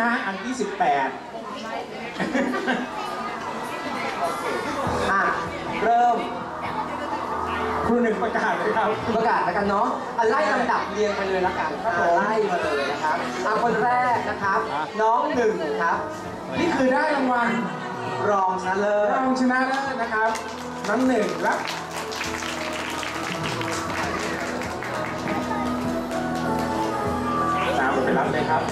นะฮะอันที่18อะเริ่มครูหนึ่งประกาศเลยครับ ประกาศแล้วกันเนาะอะไล่ลำดับเรียงไปเลยละกันครับผมอะไล่มาเลยนะครับอะคนแรกนะครับ น้องหนึ่งครับ นี่คือได้รางวัลรองชนะเลิศรองชนะเลิศนะครับ น้ำหนึ่งและตามไปรับเลยครับ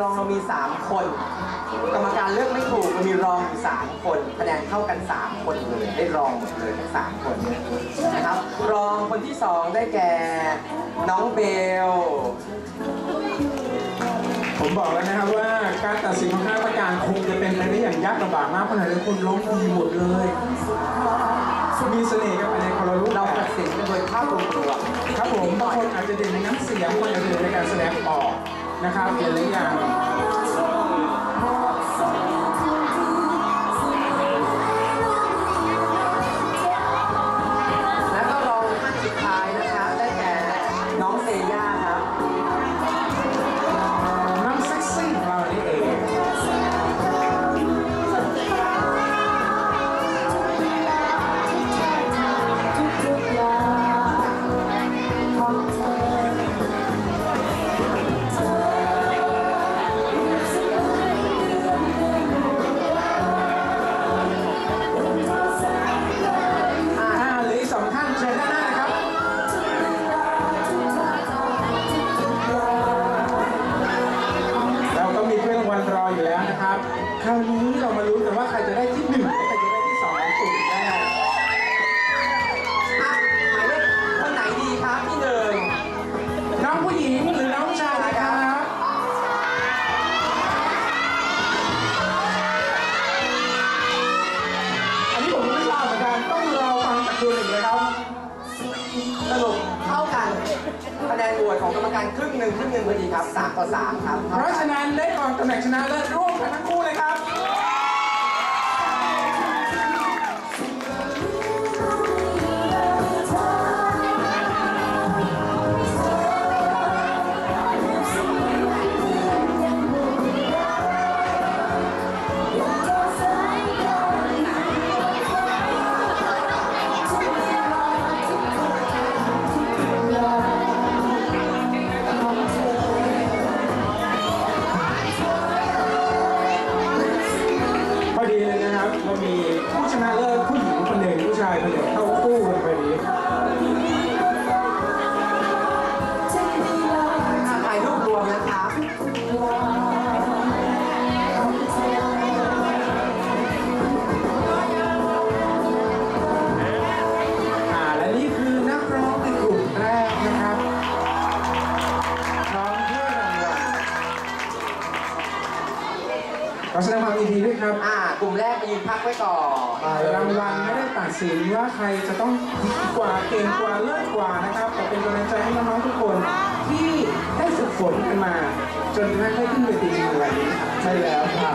รองเรามี 3 คน กรรมการเลือกไม่ถูกมันมีรองอยู่3คนคะแนนเท่ากัน 3 คนเลยได้รองหมดเลยทั้งสามคนนะครับ รองคนที่ 2 ได้แก่น้องเบล ผมบอกแล้วนะครับว่าการตัดสินของคณะกรรมการคงจะเป็นไปได้อย่างยากลำบากมากเพราะหลายๆคนร้องดีหมดเลยมีเสน่ห์กันไปในคนละรูปเราแบตับดสินกันโดยภาพรวมครับผมบางคนอาจจะเด่นในน้ำเสียงคนอาจจะ นะครับหลายอย่าง คราวนี้เรามาลุ้นกันว่าใครจะได้ที่หนึ่งและใครจะได้ที่สองกลุ่มแรกอะหมายเลขคนไหนดีครับที่หนึ่งน้องผู้หญิงหรือน้องชายครับ อันนี้ผมไม่ทราบเหมือนกันต้องรอฟังจากตัวหนึ่งเลยครับสรุปเท่ากันคะแนนโหวตของกรรมการครึ่งหนึ่งครึ่งหนึ่งพอดีครับ3ต่อ3ครับเพราะฉะนั้นได้กองตำแหน่งชนะเลิศร่วมกันทั้งคู่เลย ชนะเลิศ ขอแสดงความยินดีด้วยครับอ่ากลุ่มแรกไปยืนพักไว้ก่อนรางวัลไม่ได้ตัดสินว่าใครจะต้องดีกว่าเก่งกว่าเลิศกว่านะครับแต่เป็นกำลังใจให้น้องๆทุกคนที่ได้ฝึกฝนกันมา จนกระทั่งได้ขึ้นเวทีในวันนี้ครับใช่แล้วครับ